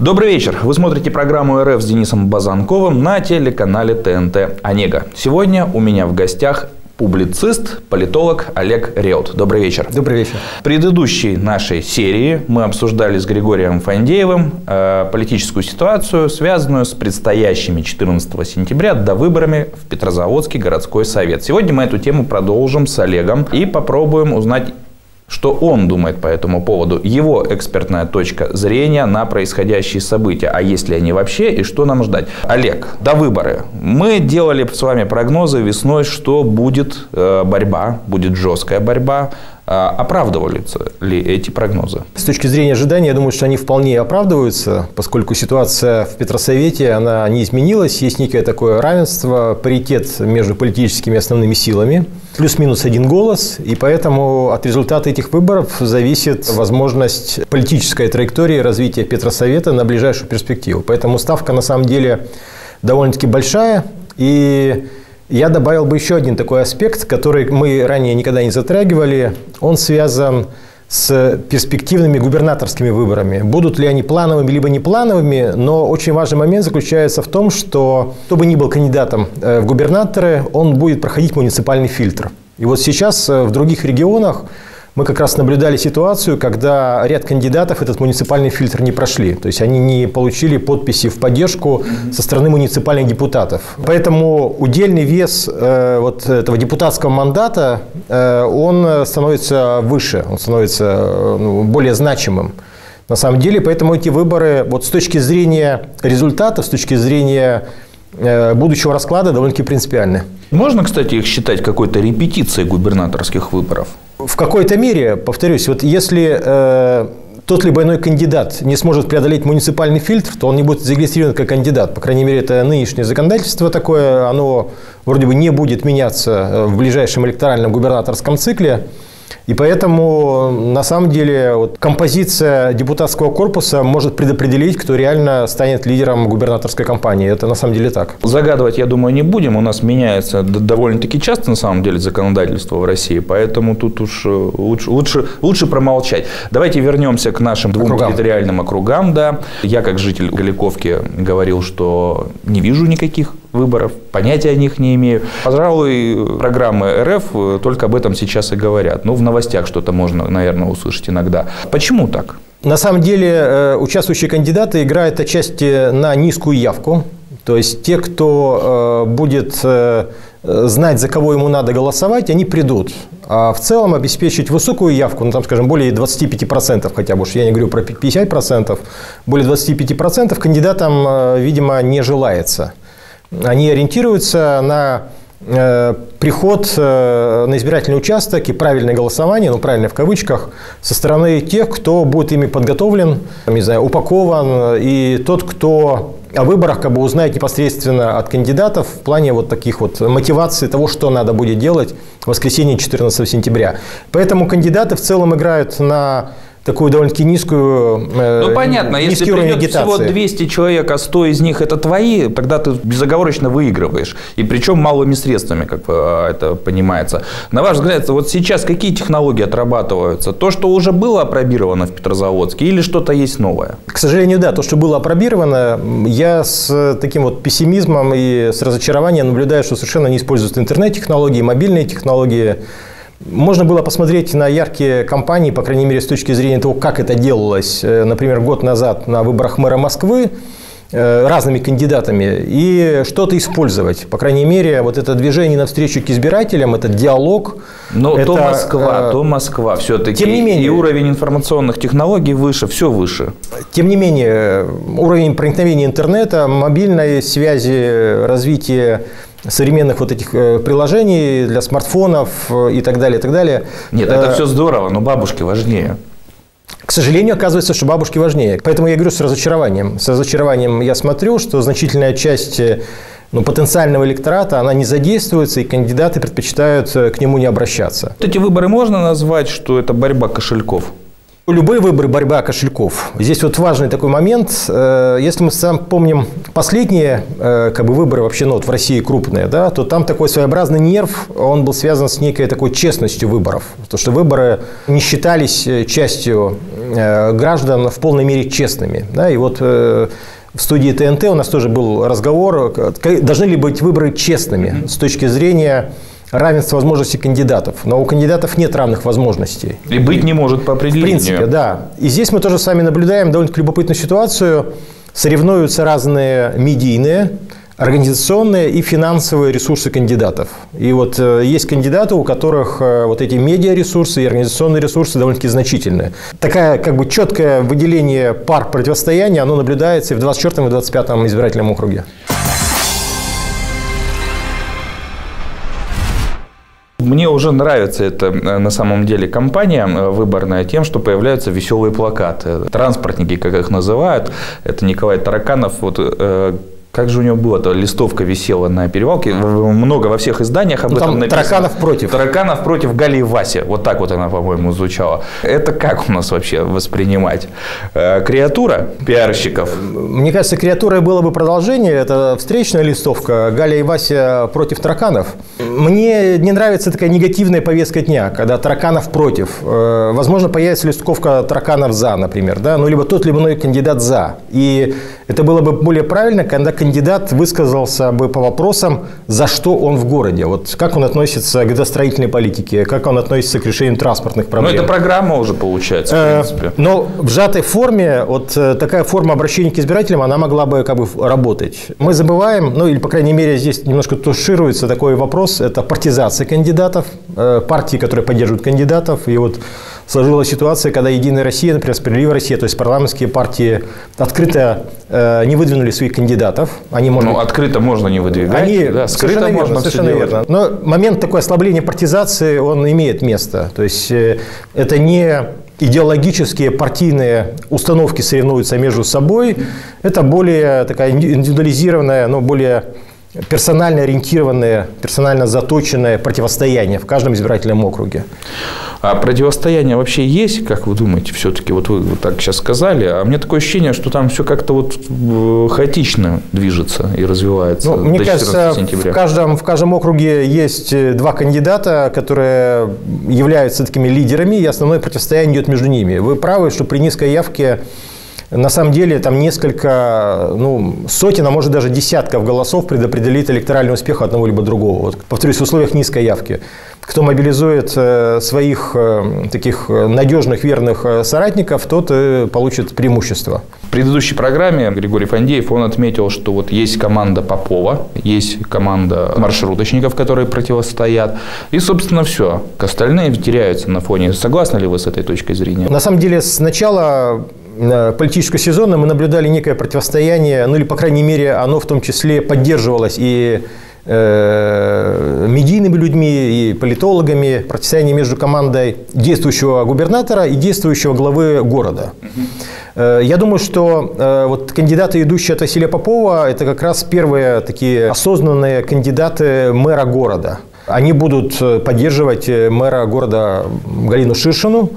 Добрый вечер. Вы смотрите программу РФ с Денисом Базанковым на телеканале ТНТ «Онега». Сегодня у меня в гостях публицист, политолог Олег Реут. Добрый вечер. Добрый вечер. В предыдущей нашей серии мы обсуждали с Григорием Фандеевым э, политическую ситуацию, связанную с предстоящими 14 сентября до выборами в Петрозаводский городской совет. Сегодня мы эту тему продолжим с Олегом и попробуем узнать что он думает по этому поводу, его экспертная точка зрения на происходящие события, а есть ли они вообще и что нам ждать. Олег, до выборы. Мы делали с вами прогнозы весной, что будет э, борьба, будет жесткая борьба. А оправдываются ли эти прогнозы? С точки зрения ожидания, я думаю, что они вполне оправдываются, поскольку ситуация в Петросовете, она не изменилась, есть некое такое равенство, паритет между политическими основными силами, плюс-минус один голос, и поэтому от результата этих выборов зависит возможность политической траектории развития Петросовета на ближайшую перспективу. Поэтому ставка на самом деле довольно-таки большая, и я добавил бы еще один такой аспект, который мы ранее никогда не затрагивали. Он связан с перспективными губернаторскими выборами. Будут ли они плановыми либо не плановыми, но очень важный момент заключается в том, что кто бы ни был кандидатом э, в губернаторы, он будет проходить муниципальный фильтр. И вот сейчас э, в других регионах мы как раз наблюдали ситуацию, когда ряд кандидатов этот муниципальный фильтр не прошли. То есть они не получили подписи в поддержку со стороны муниципальных депутатов. Поэтому удельный вес э, вот этого депутатского мандата, э, он становится выше, он становится э, ну, более значимым. На самом деле, поэтому эти выборы вот с точки зрения результатов, с точки зрения будущего расклада довольно-таки принципиальны. Можно, кстати, их считать какой-то репетицией губернаторских выборов? В какой-то мере, повторюсь, вот если э, тот либо иной кандидат не сможет преодолеть муниципальный фильтр, то он не будет зарегистрирован как кандидат. По крайней мере, это нынешнее законодательство такое, оно вроде бы не будет меняться э, в ближайшем электоральном губернаторском цикле. И поэтому, на самом деле, вот, композиция депутатского корпуса может предопределить, кто реально станет лидером губернаторской кампании. Это на самом деле так. Загадывать, я думаю, не будем. У нас меняется довольно-таки часто, на самом деле, законодательство в России. Поэтому тут уж э, лучше, лучше, лучше промолчать. Давайте вернемся к нашим двум округам. территориальным округам. Да. Я, как житель Галиковки, говорил, что не вижу никаких выборов, понятия о них не имею. Пожалуй, программы РФ только об этом сейчас и говорят. Ну, в новостях что-то можно, наверное, услышать иногда. Почему так? На самом деле, э, участвующие кандидаты играют отчасти на низкую явку. То есть те, кто э, будет э, знать, за кого ему надо голосовать, они придут. А в целом обеспечить высокую явку, ну там, скажем, более 25% хотя бы, я не говорю про 50%, более 25% кандидатам, видимо, не желается они ориентируются на э, приход э, на избирательный участок и правильное голосование, ну, правильно в кавычках, со стороны тех, кто будет ими подготовлен, не знаю, упакован, и тот, кто о выборах как бы узнает непосредственно от кандидатов в плане вот таких вот мотивации того, что надо будет делать в воскресенье 14 сентября. Поэтому кандидаты в целом играют на такую довольно-таки низкую э, Ну, понятно, если придет агитации. всего 200 человек, а 100 из них это твои, тогда ты безоговорочно выигрываешь. И причем малыми средствами, как э, это понимается. На ваш взгляд, вот сейчас какие технологии отрабатываются? То, что уже было опробировано в Петрозаводске или что-то есть новое? К сожалению, да. То, что было опробировано, я с таким вот пессимизмом и с разочарованием наблюдаю, что совершенно не используют интернет-технологии, мобильные технологии. Можно было посмотреть на яркие кампании, по крайней мере, с точки зрения того, как это делалось, э, например, год назад на выборах мэра Москвы, э, разными кандидатами и что-то использовать. По крайней мере, вот это движение навстречу к избирателям, этот диалог. Но это, то Москва, э, то Москва все-таки. Тем не менее. И уровень информационных технологий выше, все выше. Тем не менее, уровень проникновения интернета, мобильной связи, развития современных вот этих э, приложений для смартфонов э, и так далее, и так далее. Нет, это э, все здорово, но бабушки важнее. К сожалению, оказывается, что бабушки важнее. Поэтому я говорю с разочарованием. С разочарованием я смотрю, что значительная часть ну, потенциального электората, она не задействуется, и кандидаты предпочитают к нему не обращаться. Вот эти выборы можно назвать, что это борьба кошельков? Любые выборы – борьба кошельков. Здесь вот важный такой момент. Э, если мы сам помним последние э, как бы, выборы вообще ну, вот в России крупные, да, то там такой своеобразный нерв, он был связан с некой такой честностью выборов. Потому что выборы не считались э, частью граждан в полной мере честными. Да, и вот в студии ТНТ у нас тоже был разговор, должны ли быть выборы честными с точки зрения равенство возможностей кандидатов. Но у кандидатов нет равных возможностей. И быть не может по определению. В принципе, да. И здесь мы тоже с вами наблюдаем довольно-таки любопытную ситуацию. Соревнуются разные медийные, организационные и финансовые ресурсы кандидатов. И вот э, есть кандидаты, у которых э, вот эти медиаресурсы и организационные ресурсы довольно-таки значительные. Такая как бы четкое выделение пар противостояния, оно наблюдается и в 24 и 25 избирательном округе. Мне уже нравится эта э, на самом деле компания э, выборная тем, что появляются веселые плакаты. Транспортники, как их называют, это Николай Тараканов, вот э, как же у него было то листовка висела на перевалке, много во всех изданиях об ну, этом написано. Тараканов против. Тараканов против Гали и Васи. Вот так вот она, по-моему, звучала. Это как у нас вообще воспринимать? Э, креатура пиарщиков? Мне кажется, креатура было бы продолжение. Это встречная листовка Галя и Вася против тараканов. Мне не нравится такая негативная повестка дня, когда тараканов против. Э, возможно, появится листовка тараканов за, например. Да? Ну, либо тот, либо иной кандидат за. И это было бы более правильно, когда кандидат высказался бы по вопросам, за что он в городе. Вот как он относится к градостроительной политике, как он относится к решению транспортных ну, проблем. Ну, это программа уже получается, в э, принципе. Но в сжатой форме, вот э, такая форма обращения к избирателям, она могла бы как бы работать. Мы забываем, ну или, по крайней мере, здесь немножко тушируется такой вопрос, это партизация кандидатов, э, партии, которые поддерживают кандидатов. И вот сложилась ситуация, когда Единая Россия, например, Справедливая Россия, то есть парламентские партии открыто не выдвинули своих кандидатов. Они, может, ну, открыто можно не выдвигать, они, да, скрыто верно, можно совершенно верно. Но момент такой ослабления партизации, он имеет место. То есть э, это не идеологические партийные установки соревнуются между собой. Это более такая индивидуализированная, но более персонально ориентированное, персонально заточенное противостояние в каждом избирательном округе. А противостояние вообще есть, как вы думаете, все-таки, вот вы так сейчас сказали, а мне такое ощущение, что там все как-то вот э, хаотично движется и развивается. Ну, мне кажется, сентября. В, каждом, в каждом округе есть э, два кандидата, которые являются такими лидерами, и основное противостояние идет между ними. Вы правы, что при низкой явке на самом деле там несколько, ну, сотен, а может даже десятков голосов предопределит электоральный успех одного либо другого. Вот, повторюсь, в условиях низкой явки. Кто мобилизует э, своих э, таких надежных, верных э, соратников, тот получит преимущество. В предыдущей программе Григорий Фандеев, он отметил, что вот есть команда Попова, есть команда маршруточников, которые противостоят, и, собственно, все. Остальные теряются на фоне. Согласны ли вы с этой точкой зрения? На самом деле, сначала политического сезона мы наблюдали некое противостояние, ну или, по крайней мере, оно в том числе поддерживалось и э, медийными людьми и политологами, противостояние между командой действующего губернатора и действующего главы города. Э, я думаю, что э, вот кандидаты, идущие от Василия Попова, это как раз первые такие осознанные кандидаты мэра города. Они будут поддерживать мэра города Галину Шишину,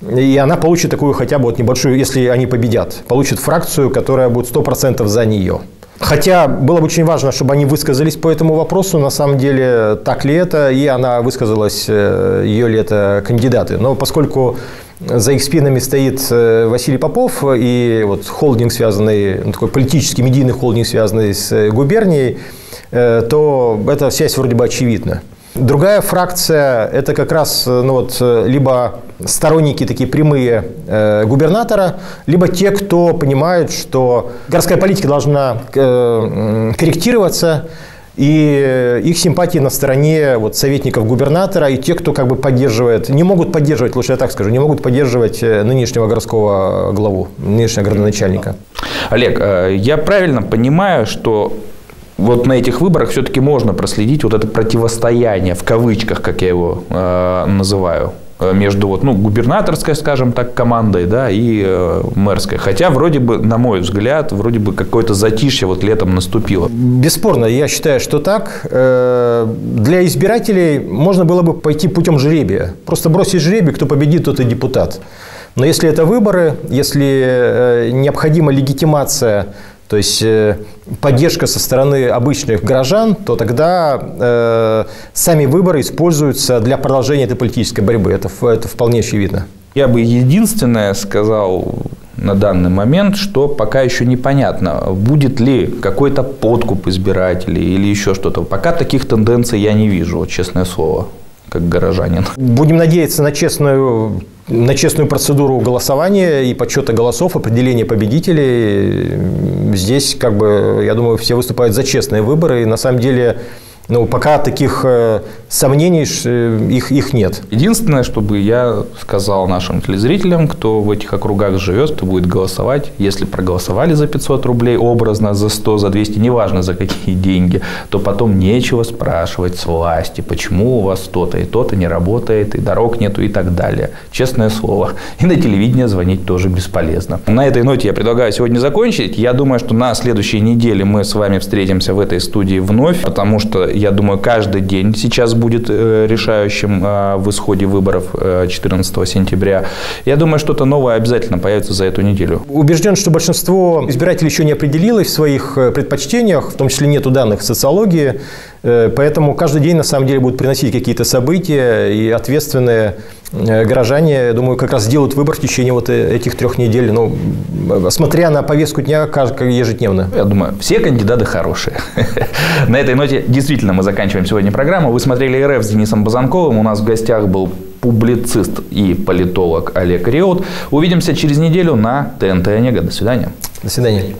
и она получит такую хотя бы вот небольшую, если они победят, получит фракцию, которая будет 100% за нее. Хотя было бы очень важно, чтобы они высказались по этому вопросу, на самом деле, так ли это, и она высказалась, э, ее ли это кандидаты. Но поскольку за их спинами стоит э, Василий Попов и вот холдинг, связанный, ну, такой политический медийный холдинг, связанный с э, губернией, то эта связь вроде бы очевидна. Другая фракция – это как раз ну вот, либо сторонники такие прямые э, губернатора, либо те, кто понимает, что городская политика должна э, корректироваться, и их симпатии на стороне вот, советников губернатора и те, кто как бы поддерживает, не могут поддерживать, лучше я так скажу, не могут поддерживать э, нынешнего городского главу, нынешнего городоначальника. Олег, э, я правильно понимаю, что вот на этих выборах все-таки можно проследить вот это противостояние, в кавычках, как я его э, называю, Э, между вот, ну, губернаторской, скажем так, командой, да, и э, мэрской. Хотя, вроде бы, на мой взгляд, вроде бы какое-то затишье вот летом наступило. Бесспорно, я считаю, что так. Э, для избирателей можно было бы пойти путем жребия. Просто бросить жребий, кто победит, тот и депутат. Но если это выборы, если э, необходима легитимация то есть э, поддержка со стороны обычных горожан, то тогда э, сами выборы используются для продолжения этой политической борьбы. Это, это вполне очевидно. Я бы единственное сказал на данный момент, что пока еще непонятно, будет ли какой-то подкуп избирателей или еще что-то. Пока таких тенденций я не вижу, честное слово, как горожанин. Будем надеяться на честную на честную процедуру голосования и подсчета голосов, определения победителей. Здесь, как бы, я думаю, все выступают за честные выборы. И на самом деле ну, пока таких э, сомнений э, их, их нет. Единственное, чтобы я сказал нашим телезрителям, кто в этих округах живет, кто будет голосовать, если проголосовали за 500 рублей, образно за 100, за 200, неважно за какие деньги, то потом нечего спрашивать с власти, почему у вас то-то и то-то не работает, и дорог нету и так далее. Честное слово. И на телевидение звонить тоже бесполезно. На этой ноте я предлагаю сегодня закончить. Я думаю, что на следующей неделе мы с вами встретимся в этой студии вновь, потому что я думаю, каждый день сейчас будет э, решающим э, в исходе выборов 14 э, сентября. Я думаю, что-то новое обязательно появится за эту неделю. Убежден, что большинство избирателей еще не определилось в своих предпочтениях, в том числе нету данных социологии, поэтому каждый день на самом деле будут приносить какие-то события, и ответственные горожане, я думаю, как раз сделают выбор в течение вот этих трех недель, ну, смотря на повестку дня как ежедневно. Я думаю, все кандидаты хорошие. На этой ноте действительно действительно мы заканчиваем сегодня программу. Вы смотрели РФ с Денисом Базанковым. У нас в гостях был публицист и политолог Олег Риот. Увидимся через неделю на ТНТ Онега. До свидания. До свидания.